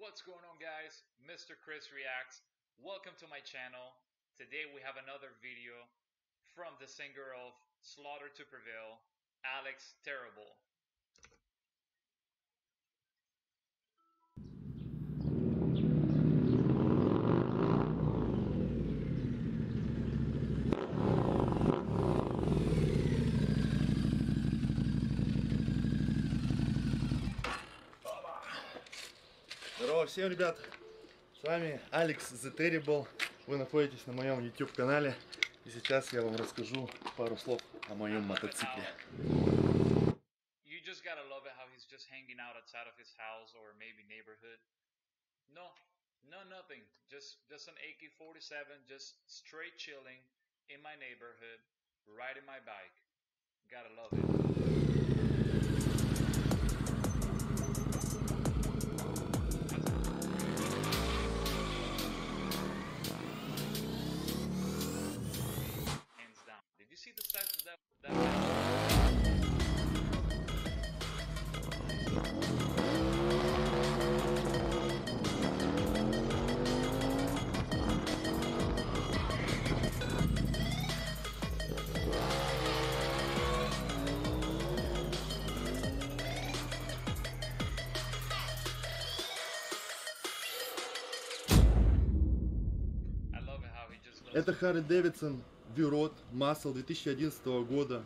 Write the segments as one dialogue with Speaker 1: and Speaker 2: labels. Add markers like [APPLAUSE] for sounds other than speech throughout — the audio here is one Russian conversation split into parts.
Speaker 1: What's going on guys? Mr. Chris Reacts. Welcome to my channel. Today we have another video from the singer of Slaughter to Prevail, Alex Terrible.
Speaker 2: Всем, ребят! С вами Алекс The Terrible. Вы находитесь на моем YouTube канале. И сейчас я вам расскажу пару слов о моем мотоцикле.
Speaker 1: You just gotta love it how he's just hanging out outside of his house or maybe neighborhood. No, no, nothing. Just, just an AK-47, just straight chilling in my neighborhood, riding my bike. Gotta love it.
Speaker 2: Это Harley Davidson Virot Muscle 2011 года.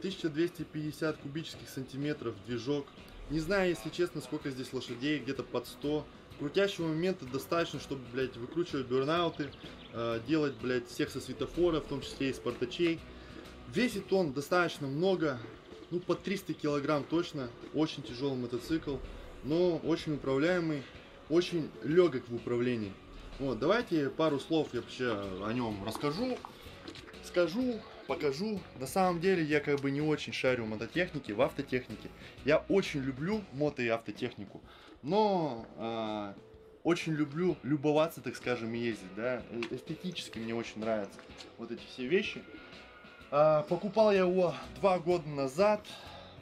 Speaker 2: 1250 кубических сантиметров движок. Не знаю, если честно, сколько здесь лошадей, где-то под 100. Крутящего момента достаточно, чтобы, блядь, выкручивать бернауты, э, делать, блядь, всех со светофора, в том числе и спартачей. Весит он достаточно много, ну, под 300 килограмм точно. Очень тяжелый мотоцикл, но очень управляемый, очень легок в управлении. Вот, давайте пару слов я вообще о нем расскажу, скажу, покажу. На самом деле я как бы не очень шарю в мототехнике, в автотехнике. Я очень люблю мото и автотехнику, но а, очень люблю любоваться, так скажем, и ездить, да. Э- Эстетически мне очень нравятся вот эти все вещи. А, покупал я его два года назад.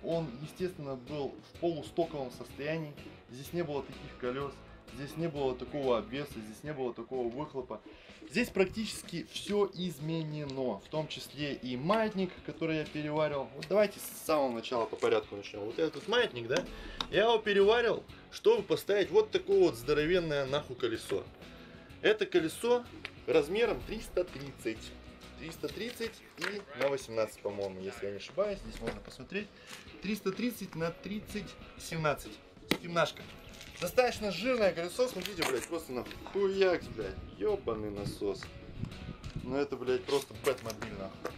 Speaker 2: Он, естественно, был в полустоковом состоянии. Здесь не было таких колес. Здесь не было такого обвеса, здесь не было такого выхлопа. Здесь практически все изменено, в том числе и маятник, который я переварил. Вот давайте с самого начала по порядку начнем. Вот этот маятник, да, я его переварил, чтобы поставить вот такое вот здоровенное нахуй колесо. Это колесо размером 330. 330 и на 18, по-моему, если я не ошибаюсь. Здесь можно посмотреть. 330 на 30, 17. Стемнашка. Достаточно жирное колесо, смотрите, блядь, просто на хуякс, блядь, ебаный насос. Ну это, блядь, просто бэтмобиль, нахуй.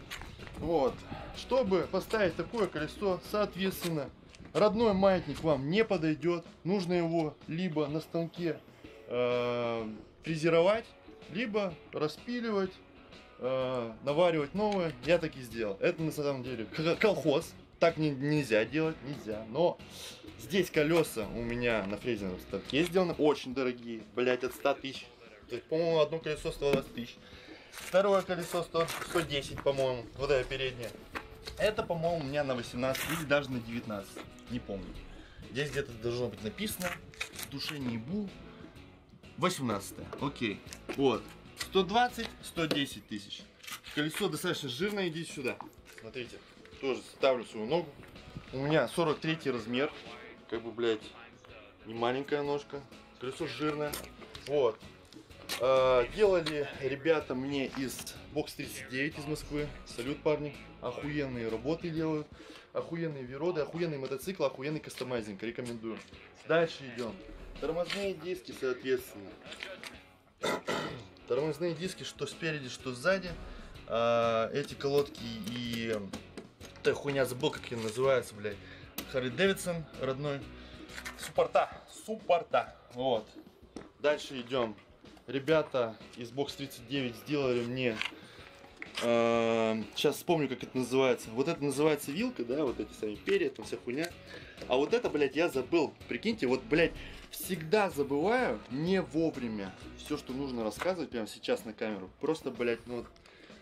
Speaker 2: Вот. Чтобы поставить такое колесо, соответственно, родной маятник вам не подойдет. Нужно его либо на станке э, фрезеровать, либо распиливать, э, наваривать новое. Я так и сделал. Это на самом деле колхоз. Так не- нельзя делать, нельзя. Но здесь колеса у меня на фрезерном станке сделаны очень дорогие. Блять, от 100 тысяч. По-моему, одно колесо 120 тысяч. Второе колесо 100, 110, по-моему. Вот это переднее. Это, по-моему, у меня на 18 или даже на 19. Не помню. Здесь где-то должно быть написано. В душе не бу. 18. Окей. Вот. 120, 110 тысяч. Колесо достаточно жирное. Идите сюда. Смотрите. Тоже ставлю свою ногу. У меня 43 размер. Как бы, блядь, не маленькая ножка. Колесо жирное. Вот. А, делали ребята мне из Бокс 39 из Москвы. Салют, парни. Охуенные работы делают. Охуенные вироды, охуенный мотоцикл, охуенный кастомайзинг. Рекомендую. Дальше идем. Тормозные диски, соответственно. [COUGHS] Тормозные диски, что спереди, что сзади. А, эти колодки и... Та хуйня, забыл, как ее называется, блядь. Харли Дэвидсон родной. Суппорта. Суппорта. Вот. Дальше идем. Ребята из Box 39 сделали мне... сейчас вспомню, как это называется. Вот это называется вилка, да, вот эти сами перья, там вся хуйня. А вот это, блядь, я забыл. Прикиньте, вот, блядь, всегда забываю не вовремя все, что нужно рассказывать прямо сейчас на камеру. Просто, блядь, ну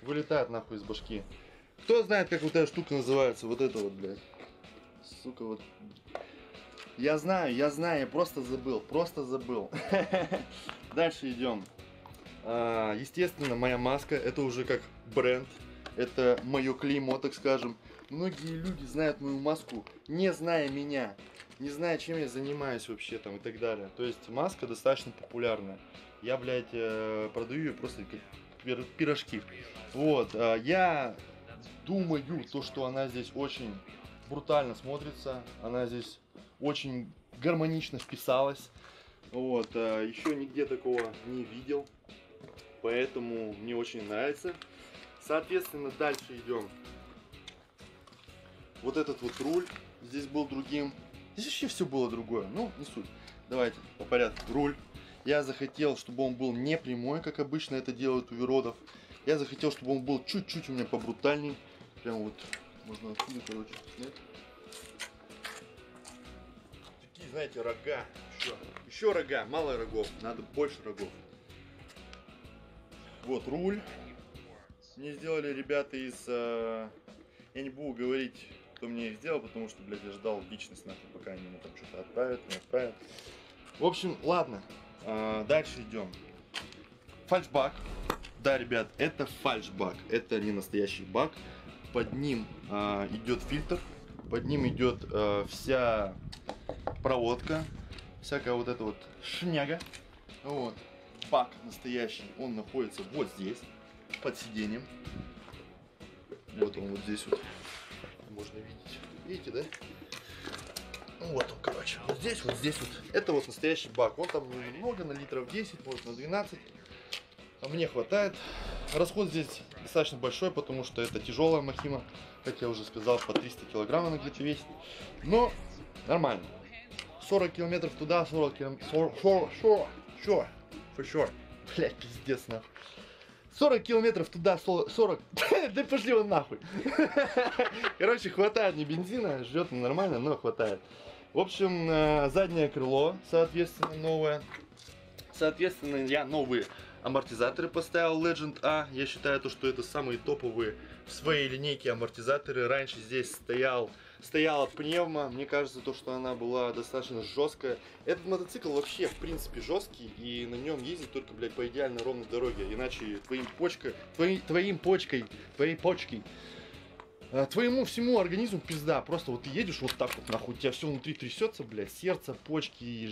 Speaker 2: вылетает нахуй из башки. Кто знает, как вот эта штука называется? Вот это вот, блядь. Сука, вот. Я знаю, я знаю, я просто забыл, просто забыл. [LAUGHS] Дальше идем. А, естественно, моя маска, это уже как бренд, это мое клеймо, так скажем. Многие люди знают мою маску, не зная меня, не зная, чем я занимаюсь вообще там и так далее. То есть маска достаточно популярная. Я, блядь, э, продаю ее просто как пир- пирожки. Вот, а, я думаю, то, что она здесь очень брутально смотрится, она здесь очень гармонично вписалась. Вот, а, еще нигде такого не видел, поэтому мне очень нравится. Соответственно, дальше идем. Вот этот вот руль здесь был другим. Здесь вообще все было другое, ну, не суть. Давайте по порядку. Руль. Я захотел, чтобы он был не прямой, как обычно это делают у веродов. Я захотел, чтобы он был чуть-чуть у меня побрутальней. Прям вот, можно отсюда, короче, снять. Такие, знаете, рога. Еще, еще рога, мало рогов, надо больше рогов. Вот руль. Мне сделали ребята из... э, я не буду говорить, кто мне их сделал, потому что, блядь, я ждал личность, нахуй, пока они мне там что-то отправят, не отправят. В общем, ладно. А, дальше идем. Фальшбак. Да, ребят, это фальшбак. Это не настоящий бак. Под ним а, идет фильтр. Под ним идет а, вся проводка. Всякая вот эта вот шняга. Вот. Бак настоящий. Он находится вот здесь. Под сиденьем. Вот он вот здесь вот. Можно видеть. Видите, да? Вот он, короче, вот здесь, вот здесь вот. Это вот настоящий бак. Он там много, на литров 10, может на 12. Мне хватает. Расход здесь достаточно большой, потому что это тяжелая махима. Как я уже сказал, по 300 килограмм она где-то весит. Но нормально. 40 километров туда, 40 километров... 40, 40, 40, sure, for sure. Блять, пиздец, нахуй. 40 километров туда, 40... [LAUGHS] да пошли он нахуй. [LAUGHS] Короче, хватает мне бензина, жрет нормально, но хватает. В общем, э, заднее крыло, соответственно, новое. Соответственно, я новые амортизаторы поставил Legend A. Я считаю, то, что это самые топовые в своей линейке амортизаторы. Раньше здесь стоял, стояла пневма. Мне кажется, то, что она была достаточно жесткая. Этот мотоцикл вообще, в принципе, жесткий. И на нем ездить только, блядь, по идеально ровной дороге. Иначе твоим почкой, твоим, твоим почкой, твоей почкой а, твоему всему организму пизда. Просто вот ты едешь вот так вот, нахуй, у тебя все внутри трясется, блядь, сердце, почки,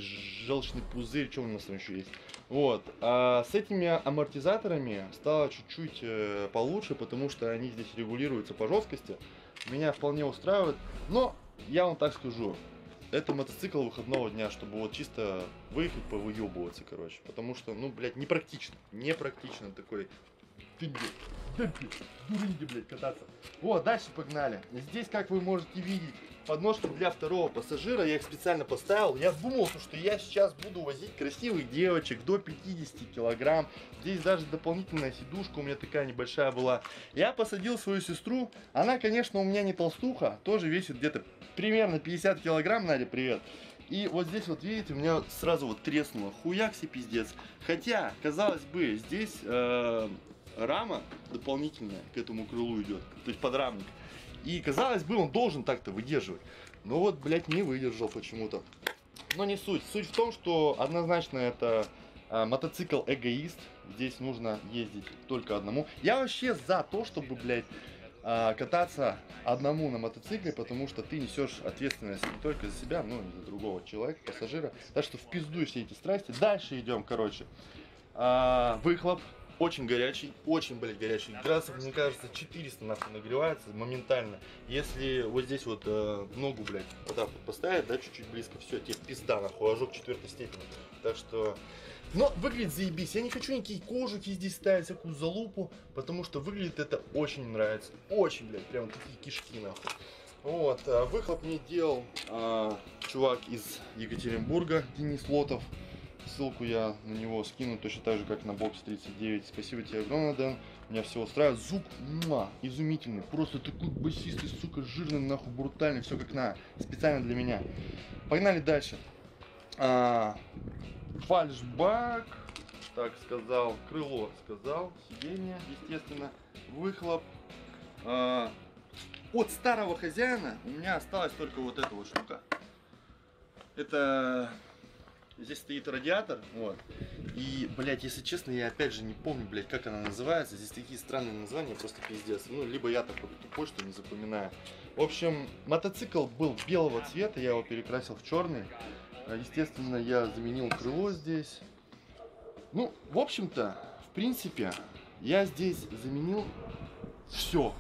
Speaker 2: желчный пузырь, что у нас там еще есть. Вот. А с этими амортизаторами стало чуть-чуть э, получше, потому что они здесь регулируются по жесткости. Меня вполне устраивает. Но я вам так скажу, это мотоцикл выходного дня, чтобы вот чисто выехать, повыебываться, короче. Потому что, ну, блядь, непрактично. Непрактично такой демпи, [LAUGHS] демпи, дуринги, блядь, кататься. Вот, дальше погнали. Здесь, как вы можете видеть, подножки для второго пассажира. Я их специально поставил. Я думал, что я сейчас буду возить красивых девочек до 50 килограмм. Здесь даже дополнительная сидушка у меня такая небольшая была. Я посадил свою сестру. Она, конечно, у меня не толстуха. Тоже весит где-то примерно 50 килограмм. Надя, привет. И вот здесь вот, видите, у меня сразу вот треснуло. Хуякси пиздец. Хотя, казалось бы, здесь э, рама дополнительная к этому крылу идет. То есть подрамник. И, казалось бы, он должен так-то выдерживать. Но вот, блядь, не выдержал почему-то. Но не суть. Суть в том, что однозначно это а, мотоцикл эгоист. Здесь нужно ездить только одному. Я вообще за то, чтобы, блядь, а, кататься одному на мотоцикле, потому что ты несешь ответственность не только за себя, но и за другого человека, пассажира. Так что в пизду все эти страсти. Дальше идем, короче. А, выхлоп очень горячий, очень, блядь, горячий. Градусов, мне кажется, 400 нахуй нагревается моментально. Если вот здесь вот э, ногу, блядь, вот так вот поставить, да, чуть-чуть близко, все, тебе пизда, нахуй, ожог четвертой степени. Так что... Но выглядит заебись. Я не хочу никакие кожухи здесь ставить, всякую залупу, потому что выглядит это очень нравится. Очень, блядь, прям такие кишки, нахуй. Вот, а выхлоп мне делал а, чувак из Екатеринбурга, Денис Лотов. Ссылку я на него скину точно так же, как на бокс 39. Спасибо тебе огромное, Дэн. Меня все устраивает. Звук муа, изумительный. Просто такой басистый, сука, жирный, нахуй, брутальный. Все как на. Специально для меня. Погнали дальше. А, фальшбак. Так сказал. Крыло сказал. Сиденье, естественно. Выхлоп. А, от старого хозяина у меня осталась только вот эта вот штука. Это здесь стоит радиатор, вот. И, блядь, если честно, я опять же не помню, блядь, как она называется. Здесь такие странные названия, просто пиздец. Ну, либо я такой тупой, что не запоминаю. В общем, мотоцикл был белого цвета, я его перекрасил в черный. А, Естественно, я заменил крыло здесь. Ну, в общем-то, в принципе, я здесь заменил все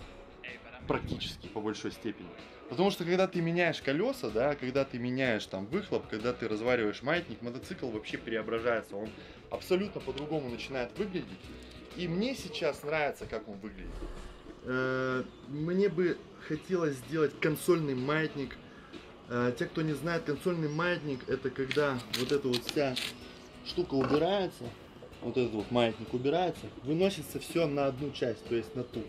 Speaker 2: практически по большой степени. Потому что когда ты меняешь колеса, да, когда ты меняешь там выхлоп, когда ты развариваешь маятник, мотоцикл вообще преображается, он абсолютно по-другому начинает выглядеть. И мне сейчас нравится, как он выглядит. Э, Мне бы хотелось сделать консольный маятник. Э, Те, кто не знает, консольный маятник это когда вот эта вот вся штука убирается, вот этот вот маятник убирается, выносится все на одну часть, то есть на ту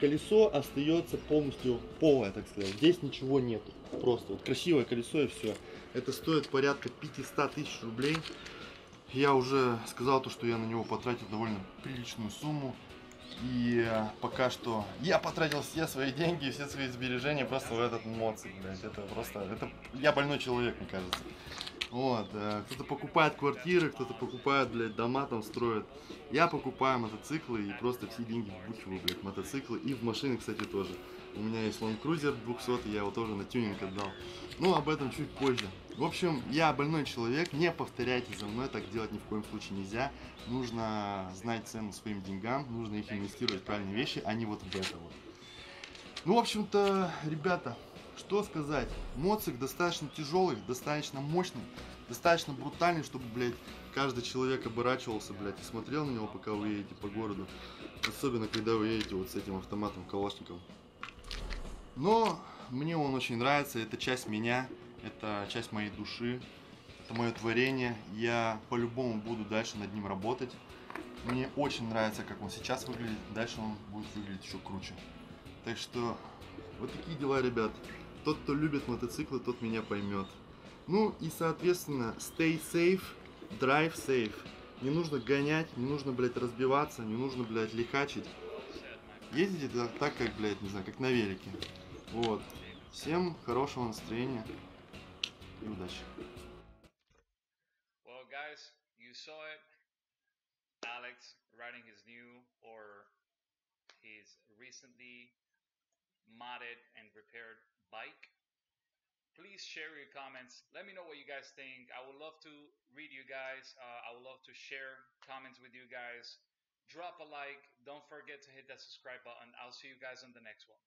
Speaker 2: колесо остается полностью полое, так сказать. Здесь ничего нету. Просто вот красивое колесо и все. Это стоит порядка 500 тысяч рублей. Я уже сказал то, что я на него потратил довольно приличную сумму. И э, пока что я потратил все свои деньги, все свои сбережения просто в этот моцик, блядь. Это просто, это я больной человек, мне кажется. Вот, э, кто-то покупает квартиры, кто-то покупает, блядь, дома там строит. Я покупаю мотоциклы и просто все деньги вбухиваю, блядь, мотоциклы. И в машины, кстати, тоже. У меня есть Land Cruiser 200, я его тоже на тюнинг отдал. Ну, об этом чуть позже. В общем, я больной человек, не повторяйте за мной, так делать ни в коем случае нельзя. Нужно знать цену своим деньгам, нужно их инвестировать в правильные вещи, а не вот в это вот. Ну, в общем-то, ребята, что сказать? Моцик достаточно тяжелый, достаточно мощный, достаточно брутальный, чтобы, блядь, каждый человек оборачивался, блядь, и смотрел на него, пока вы едете по городу. Особенно, когда вы едете вот с этим автоматом Калашником. Но мне он очень нравится, это часть меня, это часть моей души, это мое творение. Я по-любому буду дальше над ним работать. Мне очень нравится, как он сейчас выглядит, дальше он будет выглядеть еще круче. Так что вот такие дела, ребят. Тот, кто любит мотоциклы, тот меня поймет. Ну и, соответственно, stay safe, drive safe. Не нужно гонять, не нужно, блядь, разбиваться, не нужно, блядь, лихачить. Ездите так, так, как, блядь, не знаю, как на велике. Вот. Всем хорошего настроения и удачи.
Speaker 1: Well, guys, you saw it. Alex riding his new or his recently modded and repaired bike. Please share your comments. Let me know what you guys think. I would love to read you guys. Uh, I would love to share comments with you guys. Drop a like. Don't forget to hit that subscribe button. I'll see you guys on the next one.